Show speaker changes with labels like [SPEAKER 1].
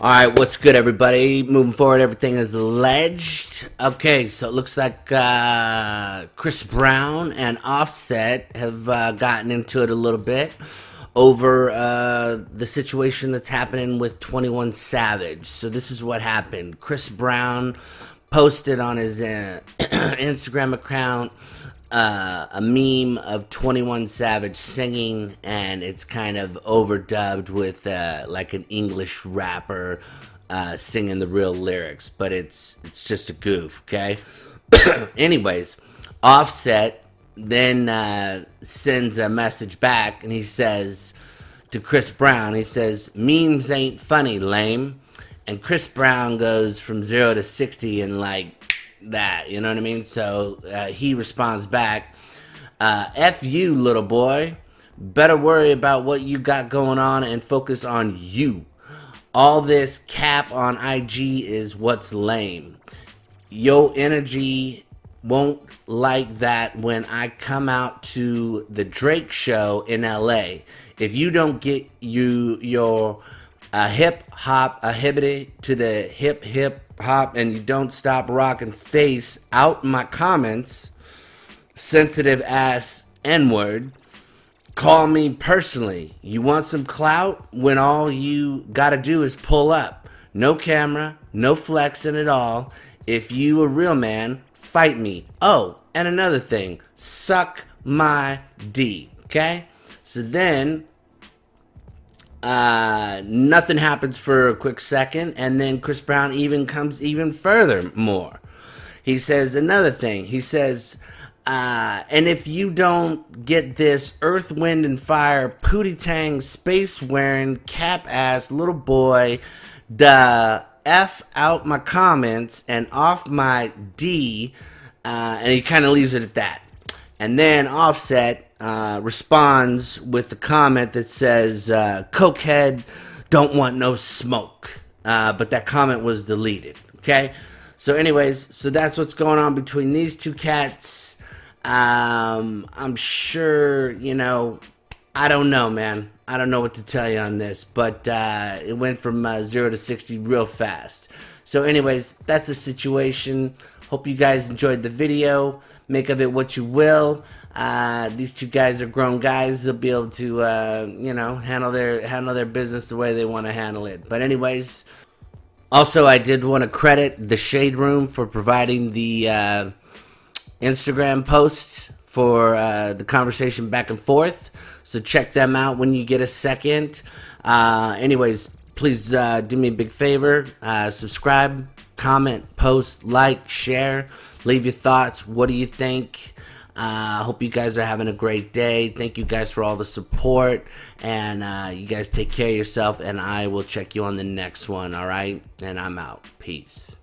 [SPEAKER 1] All right, what's good, everybody? Moving forward, everything is alleged. Okay, so it looks like uh, Chris Brown and Offset have uh, gotten into it a little bit over uh, the situation that's happening with 21 Savage. So, this is what happened Chris Brown posted on his uh, Instagram account uh, a meme of 21 Savage singing, and it's kind of overdubbed with uh, like an English rapper uh, singing the real lyrics, but it's it's just a goof, okay? Anyways, Offset then uh, sends a message back, and he says to Chris Brown, he says, "Memes ain't funny, lame." And Chris Brown goes from zero to sixty in like that. You know what I mean? So uh, he responds back, uh, "F you, little boy. Better worry about what you got going on and focus on you. All this cap on IG is what's lame. Yo energy won't like that when I come out to the Drake show in LA. If you don't get you your uh, hip hop a hibbity to the hip hip hop and you don't stop rocking face out my comments, sensitive ass N word, call me personally. You want some clout when all you gotta do is pull up. No camera, no flexing at all. If you a real man, fight me. Oh, and another thing, suck my D. Okay? So then uh, nothing happens for a quick second, and then Chris Brown even comes even further more. He says another thing. He says, uh, and if you don't get this Earth, Wind, and Fire Pootie Tang space wearing cap ass little boy, the F out my comments and off my D, uh, and he kind of leaves it at that. And then Offset uh, responds with the comment that says, uh, Cokehead don't want no smoke. Uh, but that comment was deleted. Okay? So, anyways, so that's what's going on between these two cats. Um, I'm sure, you know, I don't know, man. I don't know what to tell you on this, but uh, it went from uh, 0 to 60 real fast. So, anyways, that's the situation. Hope you guys enjoyed the video. Make of it what you will. Uh, these two guys are grown guys. They'll be able to, uh, you know, handle their handle their business the way they want to handle it. But anyways, also I did want to credit the Shade Room for providing the uh, Instagram posts for uh, the conversation back and forth. So check them out when you get a second. Uh, anyways, please uh, do me a big favor. Subscribe, comment, post, like, share, leave your thoughts. What do you think? I uh, hope you guys are having a great day. Thank you guys for all the support. And uh, you guys take care of yourself. And I will check you on the next one. All right. And I'm out. Peace.